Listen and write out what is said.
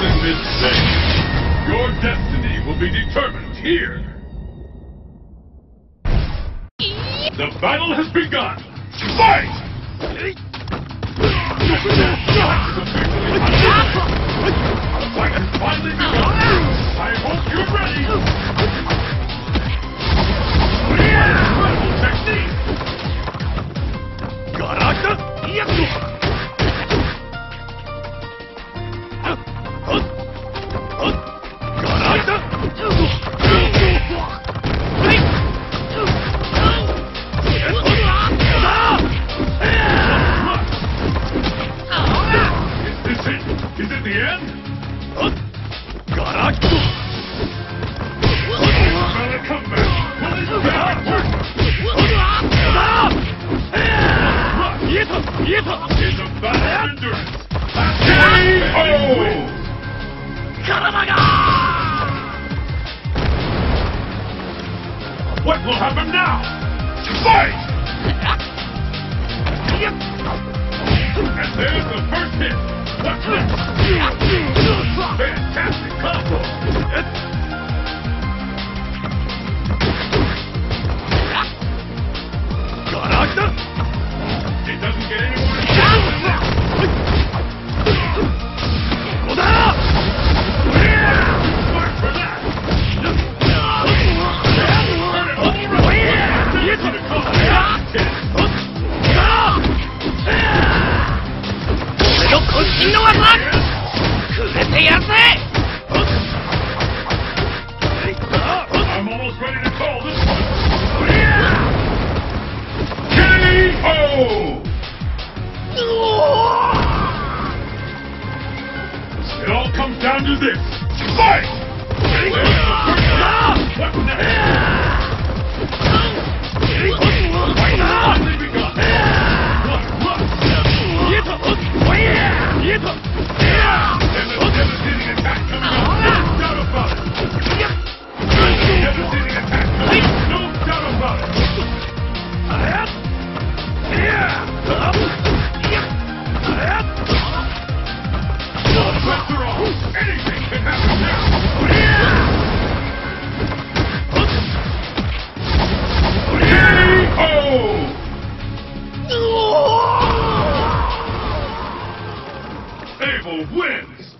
is safe. Your destiny will be determined here. The battle has begun. Fight! The fight has finally begun. I hope you're ready. It? It the end? Gonna come back. Will this back? What will happen now? Fight! And there's the first hit. Fantastic! To this. Fight! Abel wins.